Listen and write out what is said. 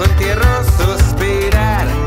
con suspirar.